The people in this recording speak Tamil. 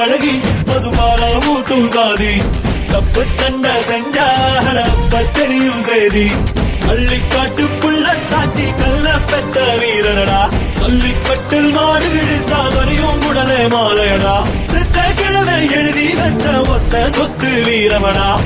பழகி பசுபால மூத்தும் சாதி. தப்பு தண்ட செஞ்சாட தெரியும் செய்தி. அள்ளிக்காட்டு புள்ள தாச்சி கல்ல பெத்த வீரனடா. பள்ளிக்கட்டில் மாடு இழுத்தா வரையும் உடனே மாலையடா. சித்த கிழமை எழுதி வச்ச ஒத்த சொத்து வீரமடா.